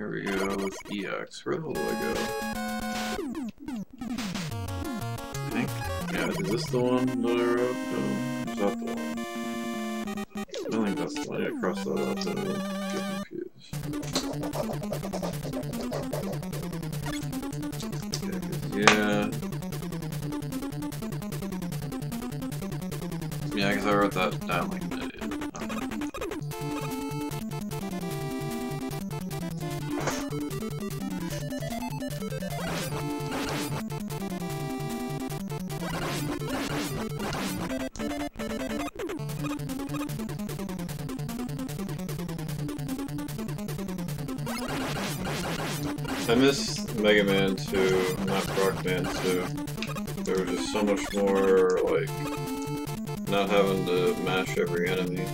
Here we go with EX. Where the hell do I go? I think, yeah, is this the one that I wrote? No, is that the one? I don't think that's the one. Yeah, cross that out to get confused. Yeah, Yeah, because I wrote that down like miss Mega Man 2, not Rockman 2. There was just so much more, like, not having to mash every enemy.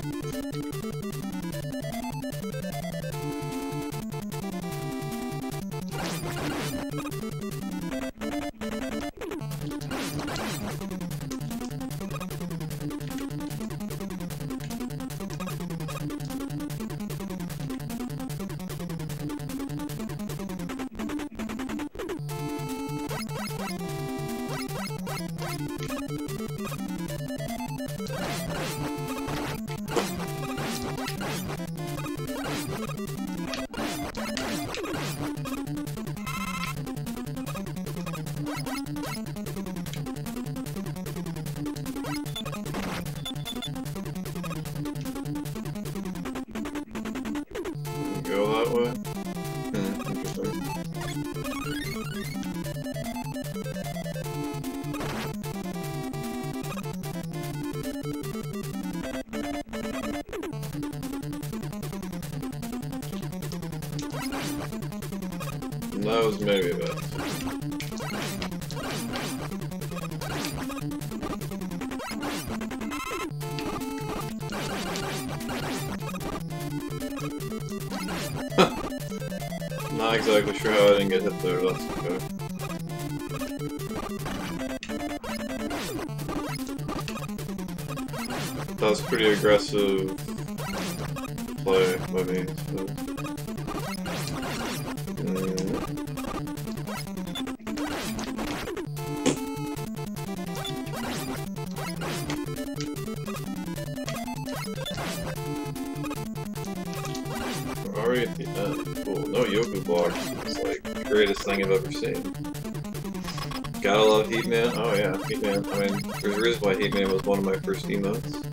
Was maybe a bit. Not exactly sure how I didn't get hit there, that's okay. That was pretty aggressive play by me, so. Thing I've ever seen. Gotta love Heatman. Oh yeah, Heatman. I mean, there's a reason why Heatman was one of my first emotes.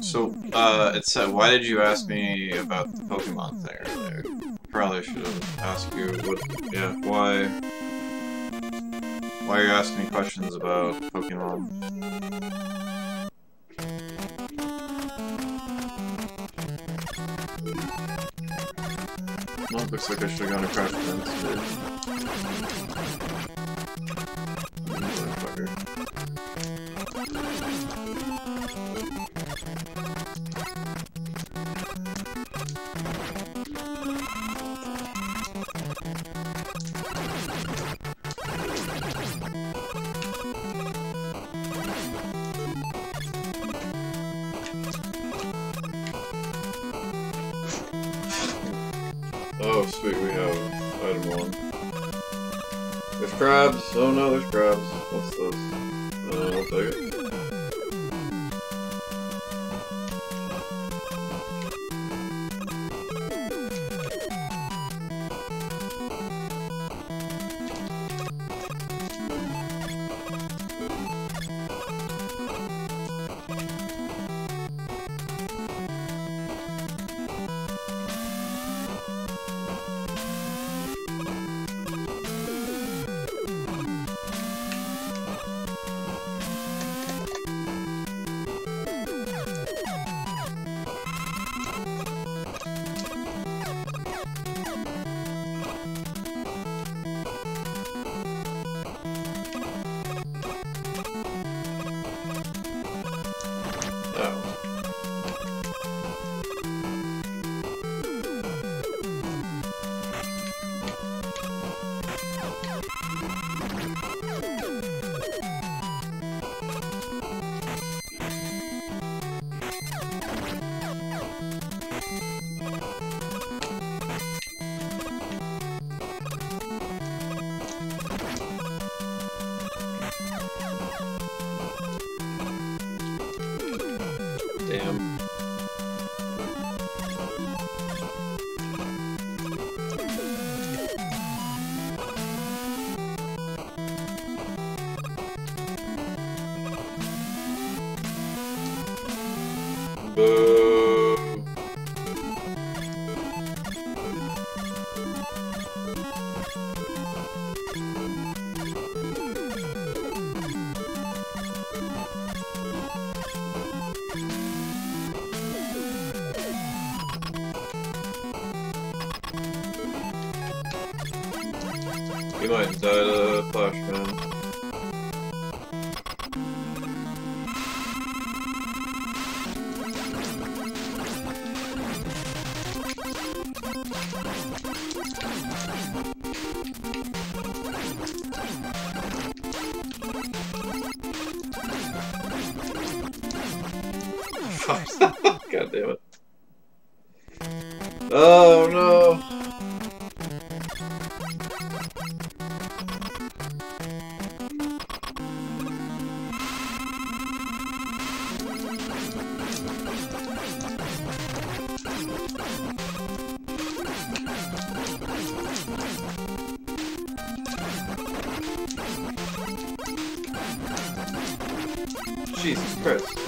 So, uh, it said, why did you ask me about the Pokemon thing? Probably should have asked you what, yeah, why, why are you asking me questions about Pokemon? Well, looks like I should have gone to Crash. God damn it. Oh no! Jesus Christ.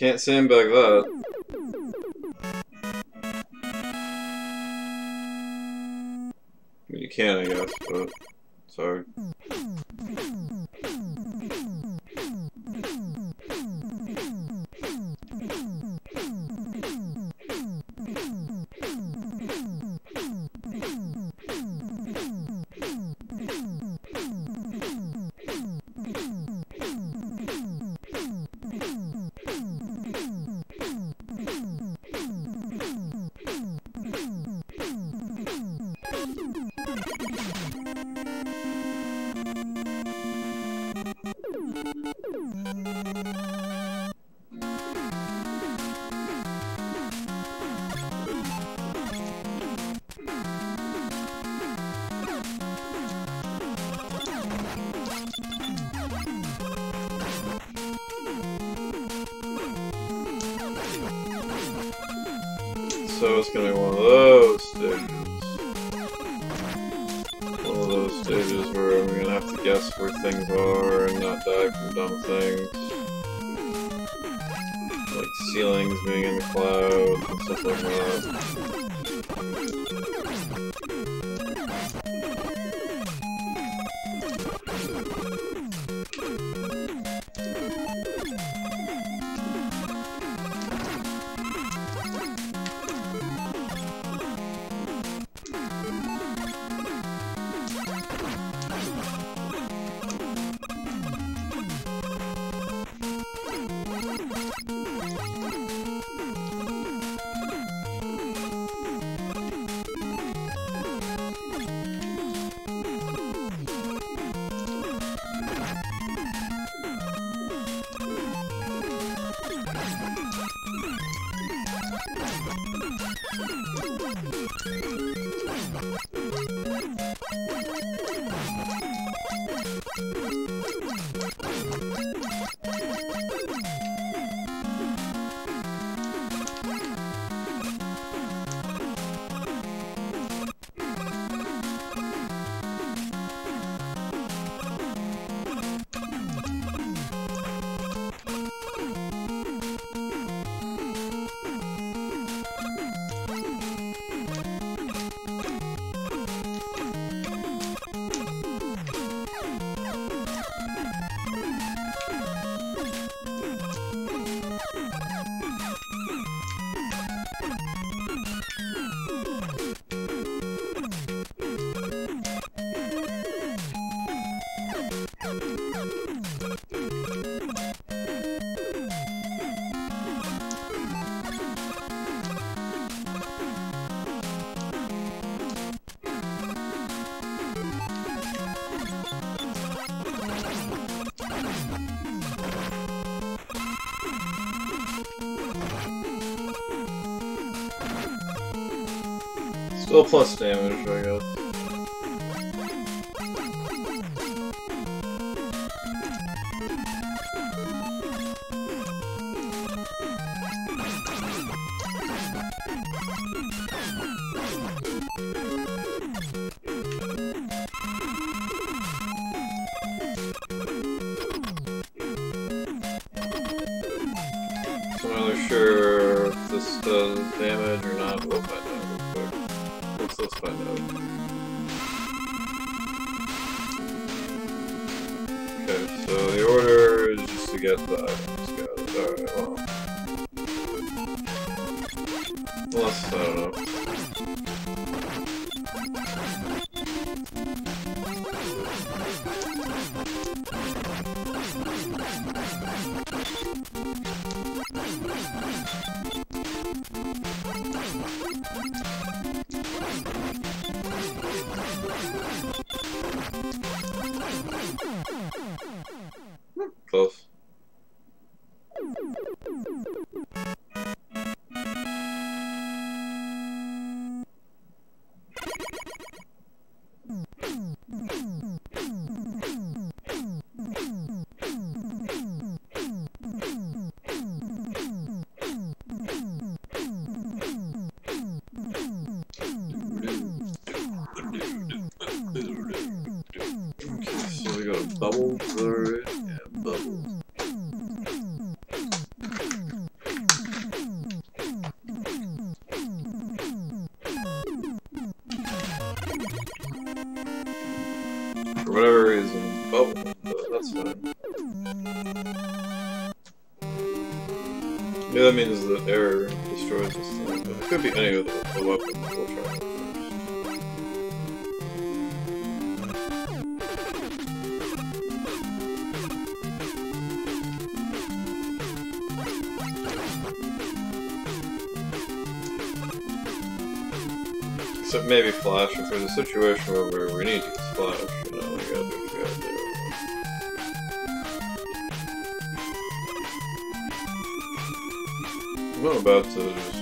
Can't sandbag that. I mean, you can, I guess, but sorry. So stages where I'm gonna have to guess where things are and not die from dumb things. Like ceilings being in the clouds and stuff like that. Still plus damage, I guess. Bubble, bubble. For whatever reason, bubble, but that's fine. Yeah, that means that air destroys this thing, but it could be any of the, the weapons. We'll try maybe Flash, if there's a situation where we, we need to use Flash, you know, we gotta do what we gotta do. I'm about to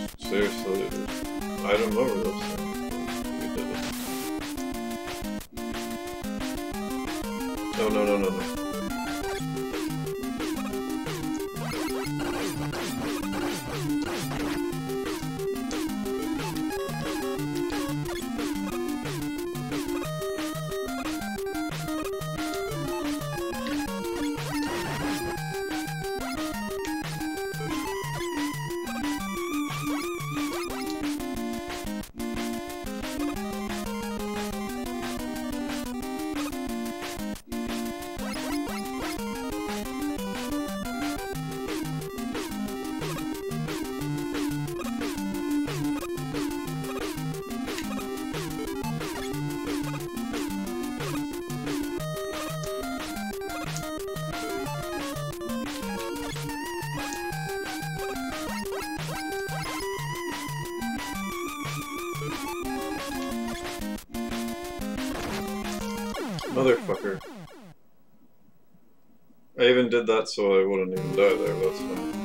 Motherfucker. I even did that so I wouldn't even die there, that's fine.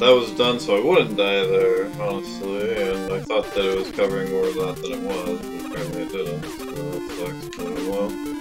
that was done so I wouldn't die there, honestly, and I thought that it was covering more of that than it was, but apparently it didn't, so that sucks, but well.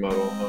Metal,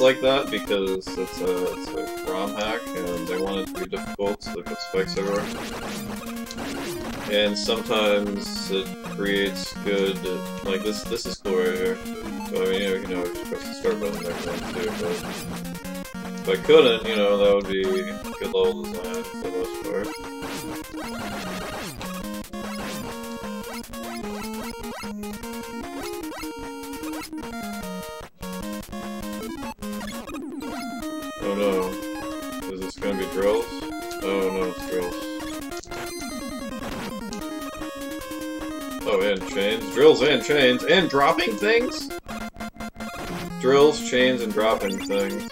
like that because it's a, it's a ROM hack and they want it to be difficult, so they put spikes everywhere. And sometimes it creates good, like this this is cool right here. So, I mean, you know, you press the start button next time too, but if I couldn't, you know, that would be good level design for the most part. Oh no. Is this gonna be drills? Oh no, it's drills. Oh, and chains. Drills and chains. And dropping things? Drills, chains, and dropping things.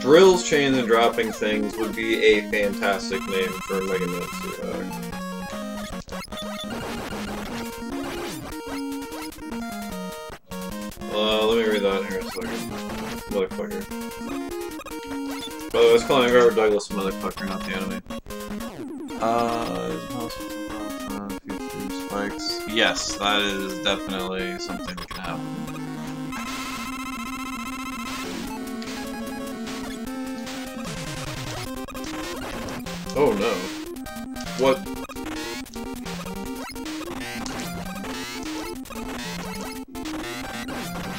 Drills, chains, and dropping things would be a fantastic name for Mega Man 2 that here a. Motherfucker. By the way, I was calling Robert Douglas a motherfucker, not the enemy. Uh, is uh, spikes? Yes, that is definitely something that can happen. Oh no. What?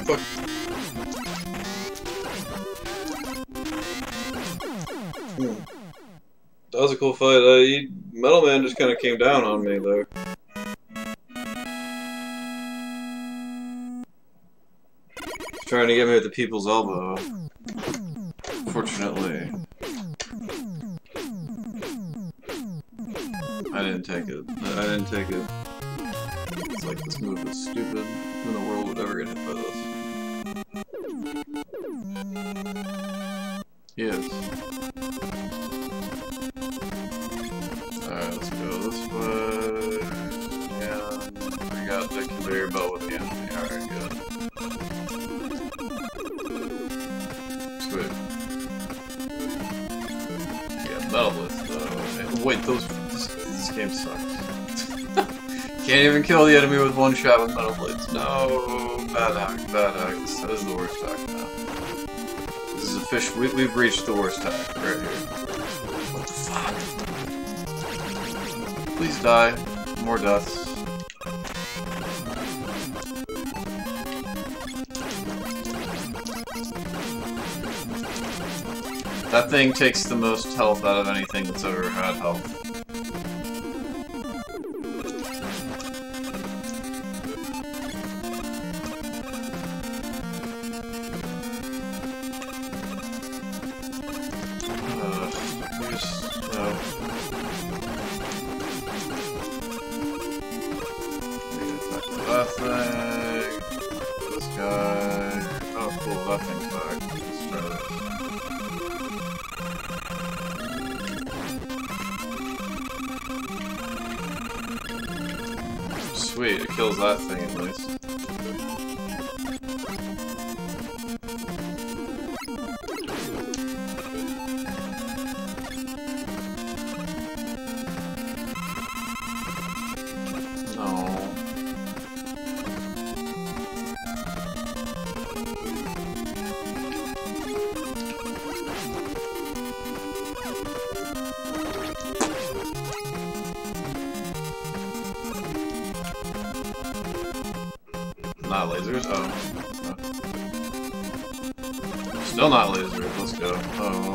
Fuck. That was a cool fight. Uh, he, Metal Man just kind of came down on me though. He's trying to get me with the people's elbow. Fortunately. I didn't take it. I didn't take it. It's like this move is stupid. Who in the world would ever get hit by this? Yes. Got the with the enemy. Alright, good. Sweet. Yeah, metal blitz though. Wait, those. This, this game sucks. Can't even kill the enemy with one shot with metal blades. No, bad hack, bad hack. This is the worst hack now. This is a fish. We, we've reached the worst hack right here. What the fuck? Please die. More deaths. That thing takes the most health out of anything that's ever had health. Still not lasers, let's go. Oh,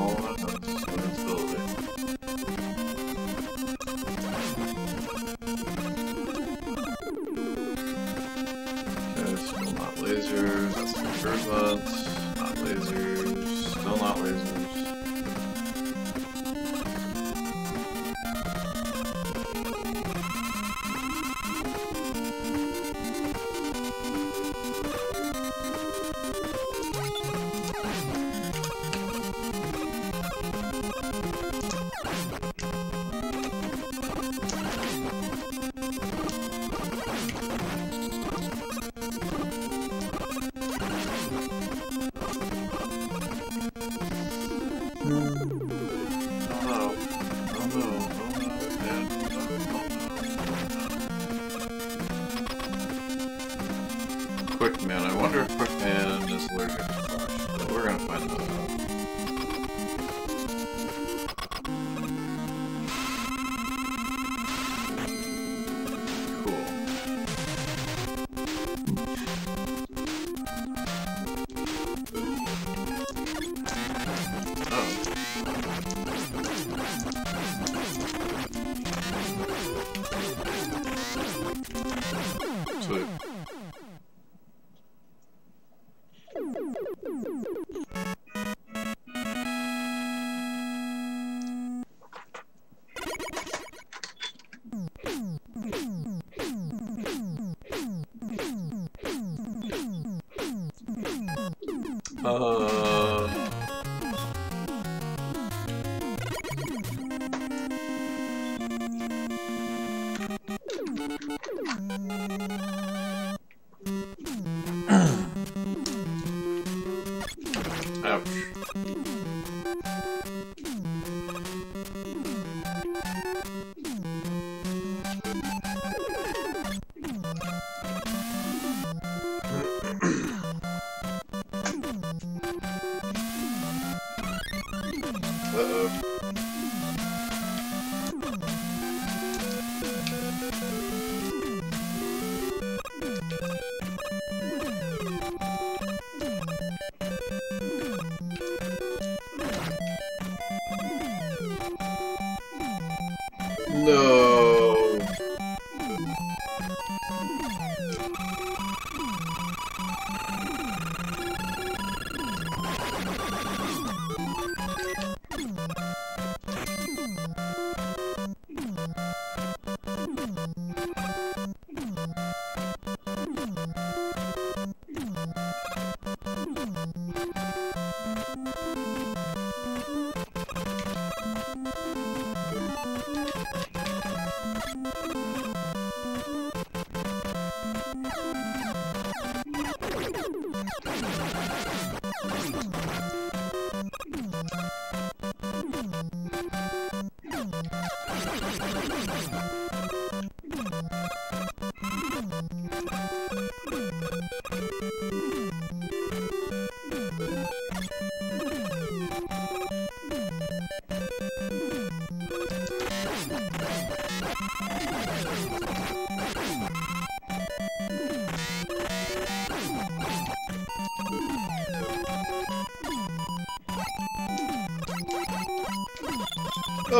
Uh,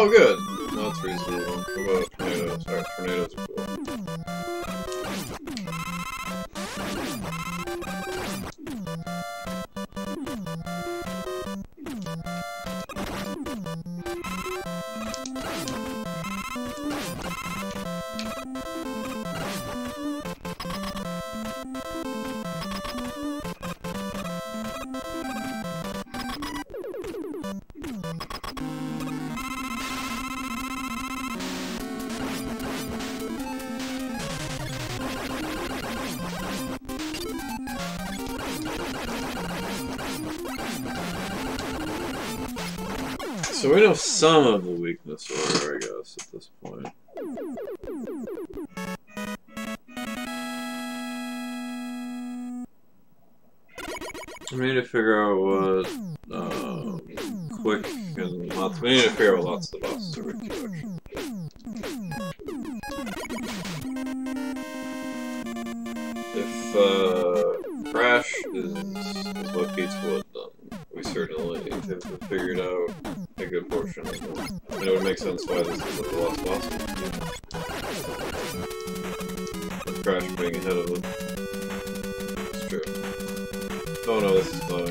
Oh, good. Need to figure out what um, quick and lots. We need to figure out lots of the bosses. If uh, Crash is, is what beats Wood, then we certainly have figured out a good portion of them. And it would make sense why this is the last boss. No, this is fine.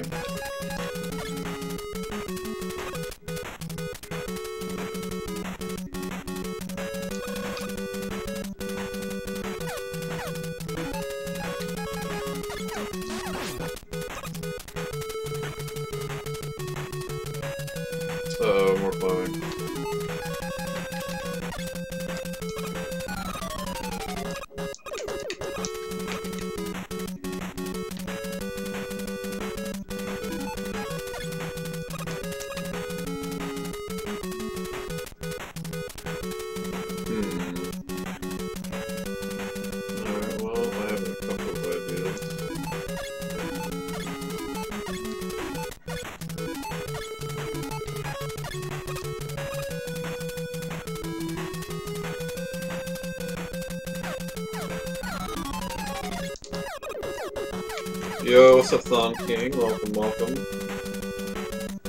Yo, what's up, Thon King? Welcome, welcome.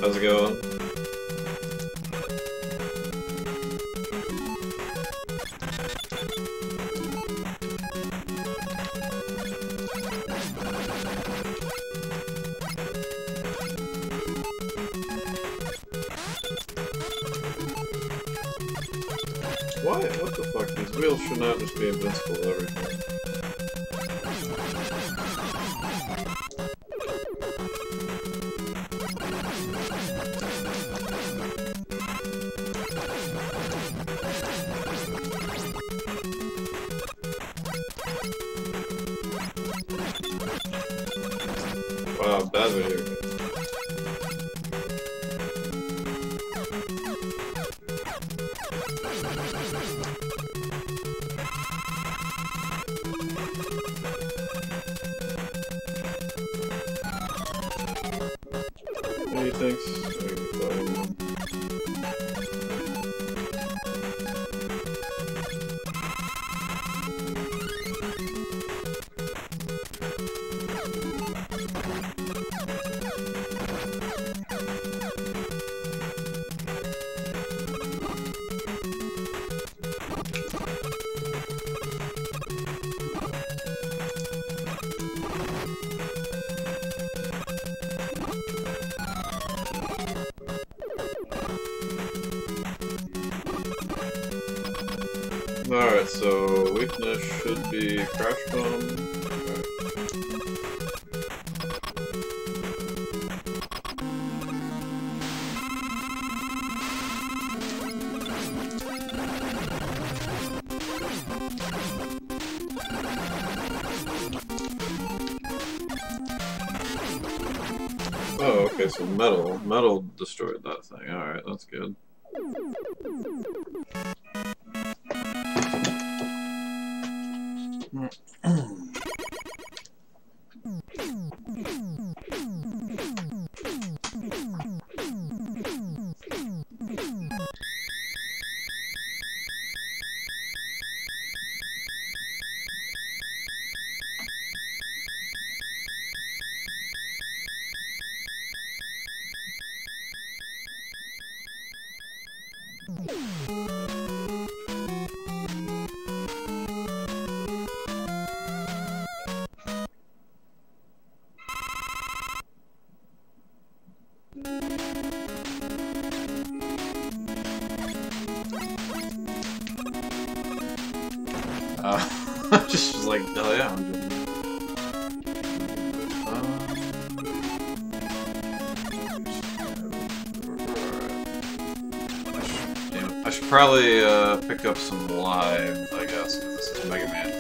How's it going? Weakness should be Crash Bomb. Oh, okay, so metal. Metal destroyed that thing. Alright, that's good. Like, oh yeah, I'm I should probably uh, pick up some live, I guess, because this is Mega Man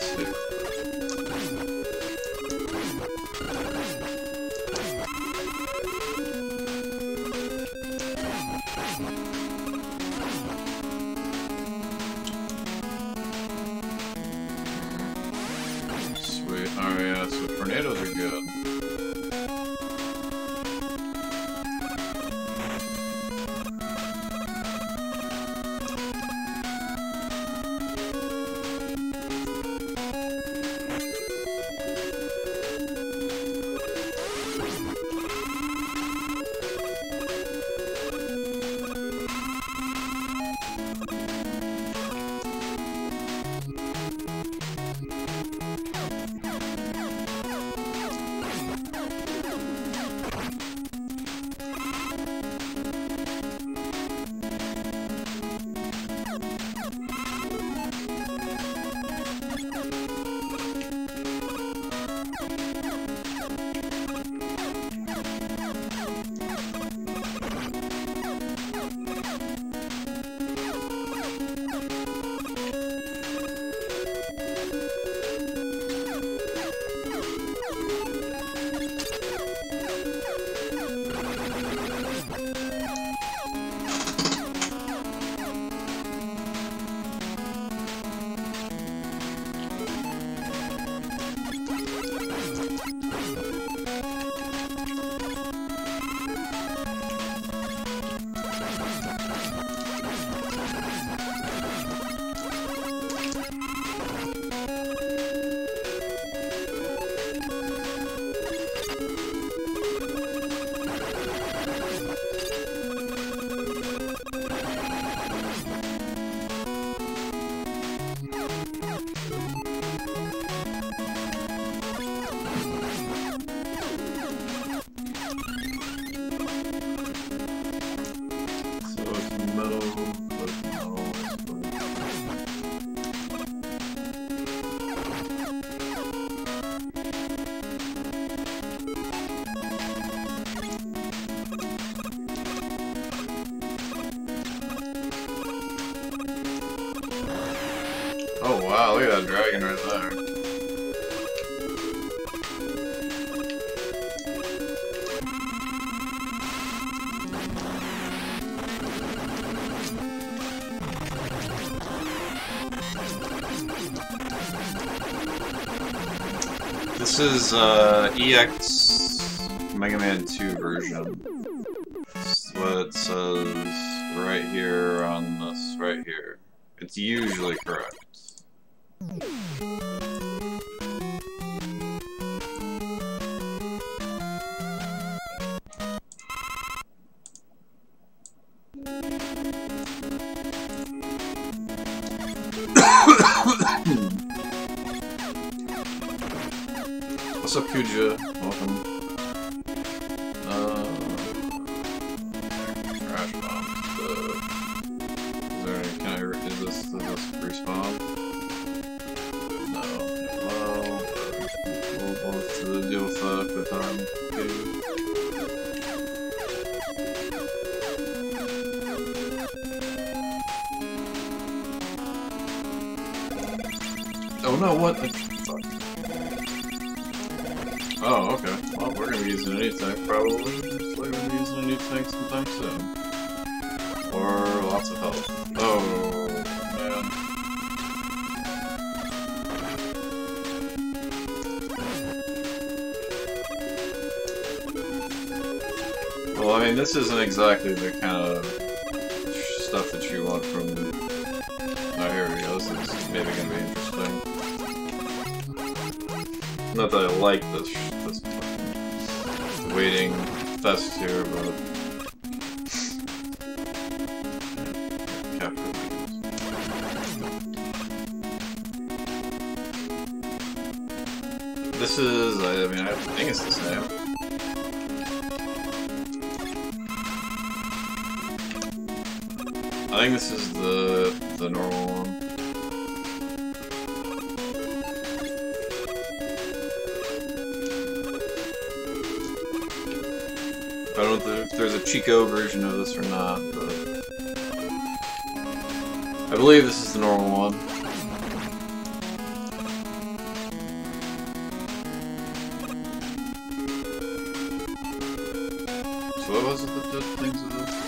Uh, EX Mega Man 2 version. That's what it says right here on this, right here. It's usually What's up, this isn't exactly the kind of stuff that you want from... Oh, here we go. This is maybe gonna be interesting. Not that I like this, this waiting fest here, but... Chico version of this or not, but I believe this is the normal one. Oh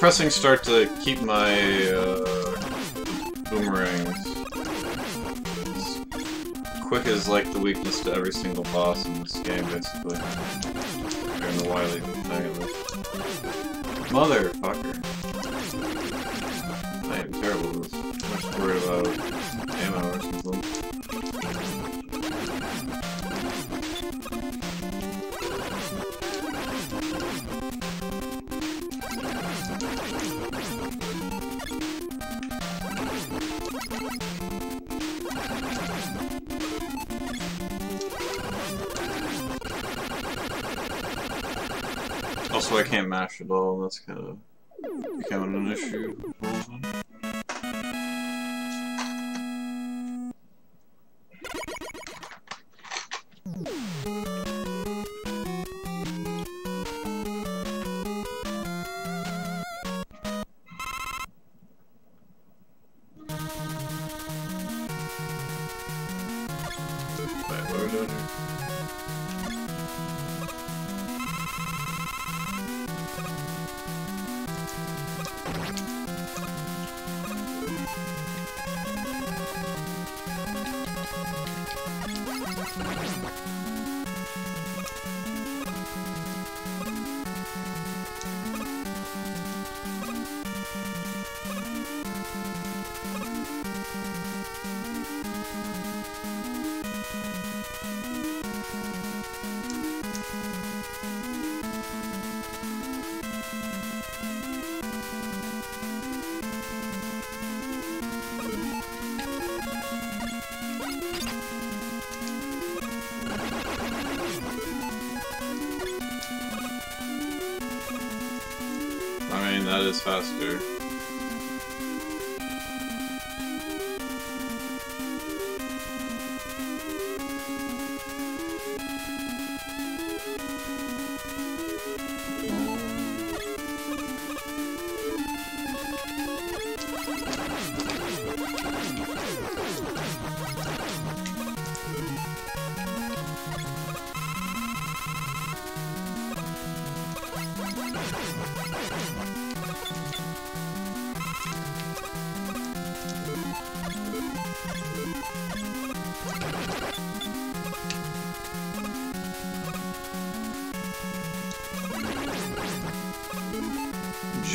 pressing start to keep my uh, boomerangs quick is like the weakness to every single boss in this game, basically. And the wily thing of Also, I can't mash the ball, that's kind of becoming an issue.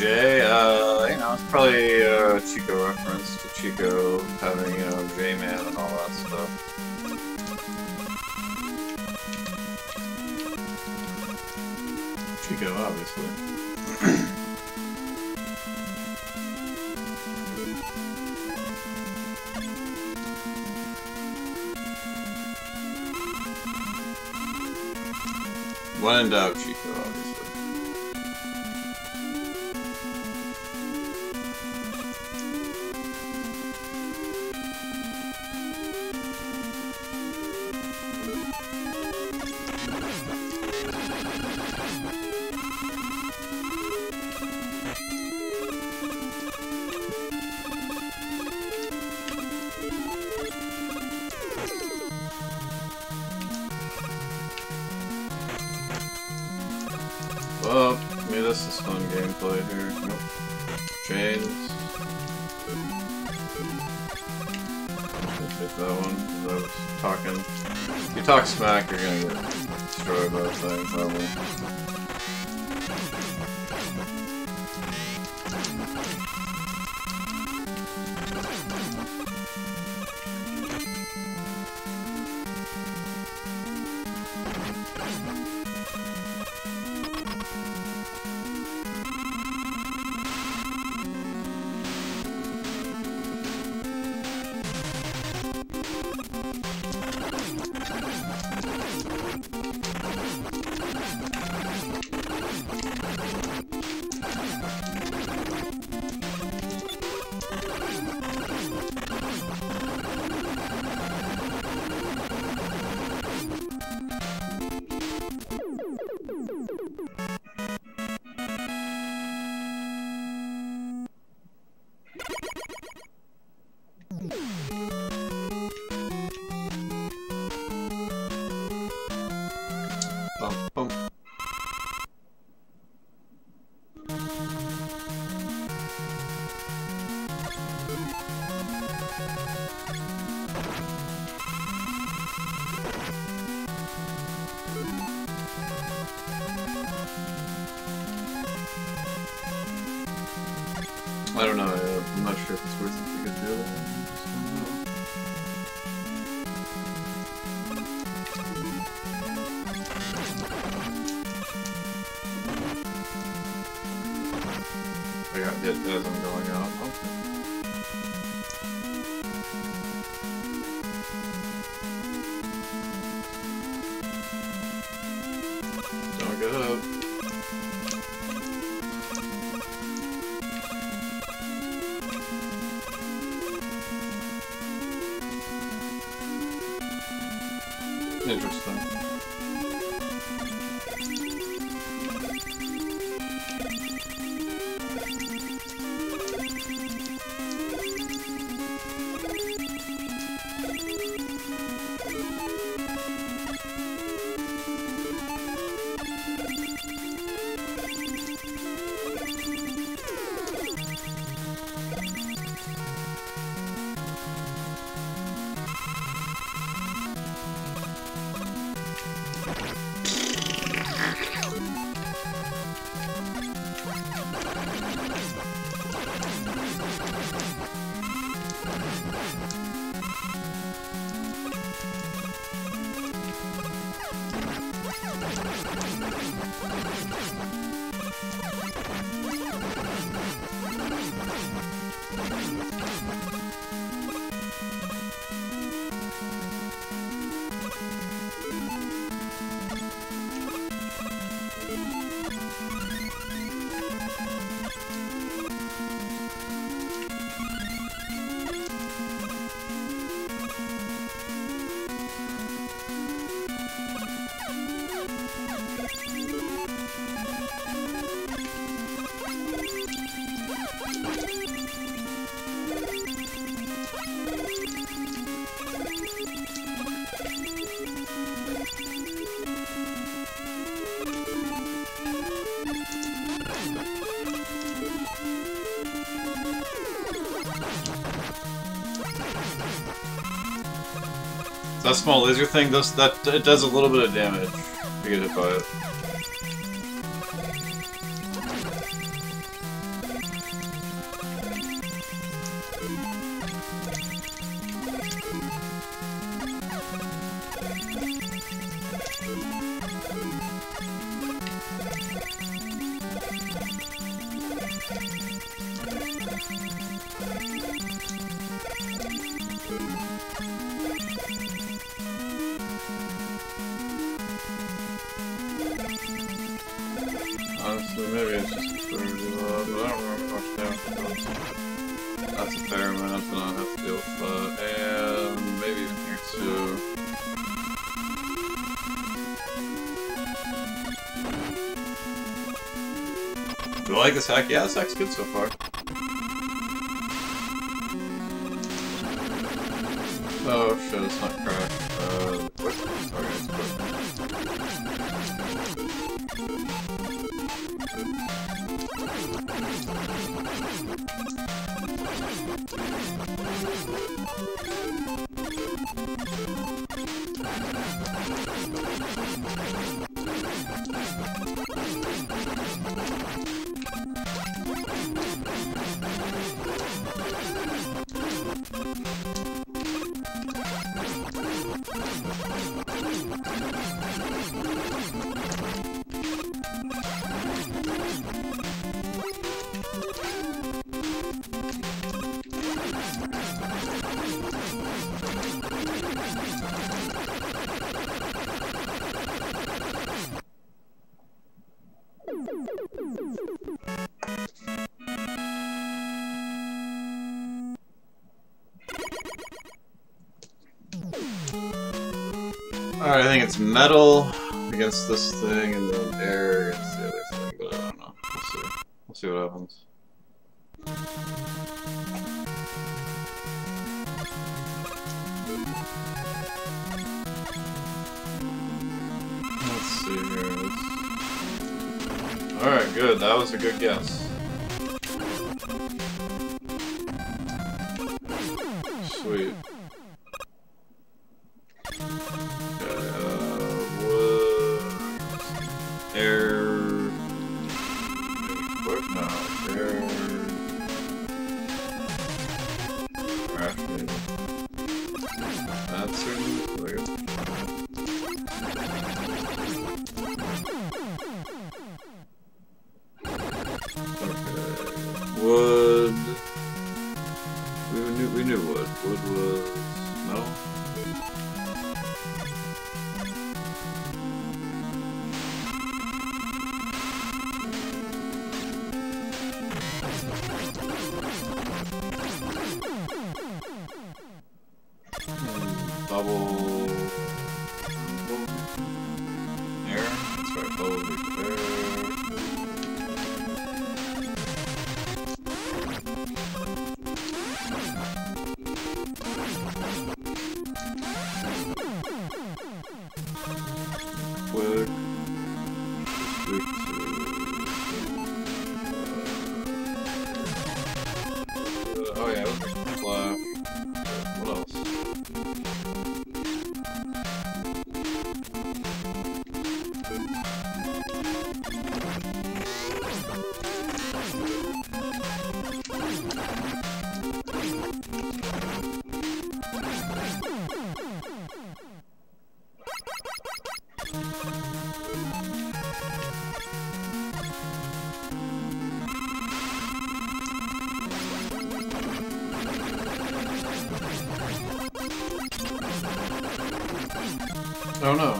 J. Uh, you know, it's probably a Chico reference to Chico having, you know, J-Man and all that stuff. Chico, obviously. When in doubt, Chico, obviously. Small laser thing does that it does a little bit of damage if you get hit by it. Like this hack? Yeah, this hack's good so far. Oh shit, it's not cracked. It's metal against this thing and then air against the other thing, but I don't know. We'll see. We'll see what happens. Let's see here. Alright, good. That was a good guess. Oh no.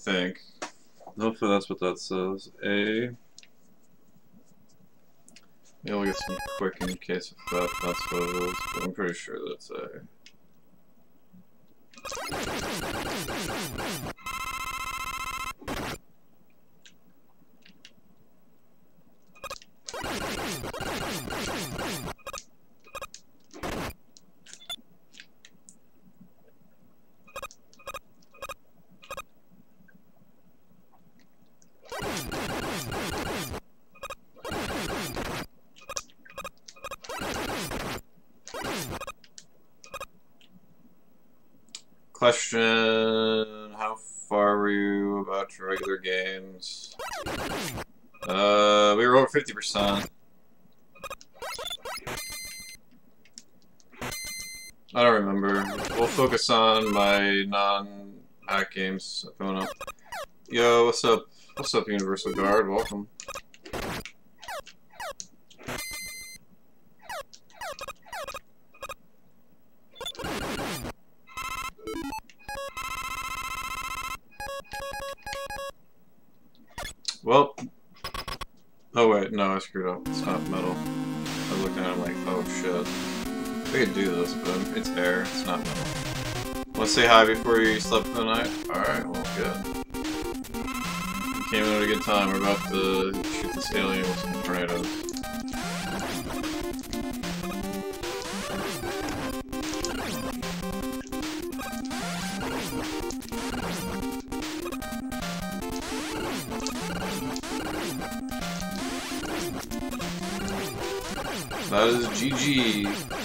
Think. Hopefully that's what that says. A. Yeah, we'll get some quick in case if that, that's what it is, but I'm pretty sure that's A. Question, how far were you about your regular games? Uh, we were over 50%. I don't remember. We'll focus on my non-hack games coming up. Yo, what's up? What's up, Universal Guard? Welcome. Screwed up. It's not metal. I was looking at it like, oh shit. We could do this, but it's air, it's not metal. To say hi before you slept for the night? Alright, well, good. Came in at a good time. We're about to shoot this alien with some tornadoes. That is GG.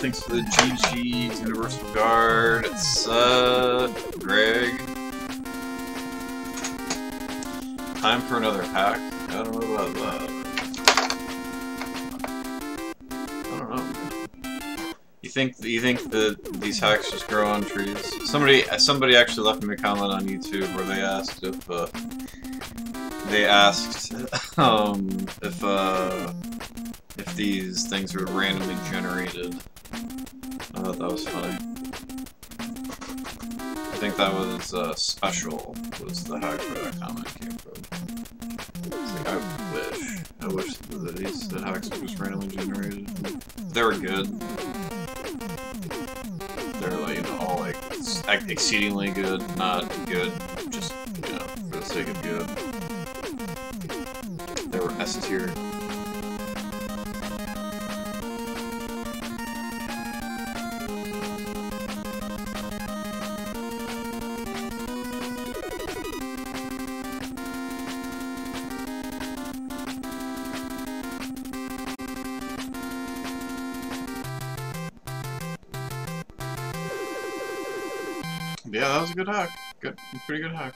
Thanks for the GG Universal Guard. It's, uh, Greg. Time for another hack? I don't know about that. I don't know. You think you think that these hacks just grow on trees? Somebody somebody actually left me a comment on YouTube where they asked if uh, they asked um, if uh, if these things were randomly generated. That was funny. I think that was uh, special was the hack where that comment came from. Like, I wish. I wish that these that hacks were just randomly generated. They were good. They're like you know, all like exceedingly good, not good, just you know, for the sake of good. Good hack. Good, pretty good hack.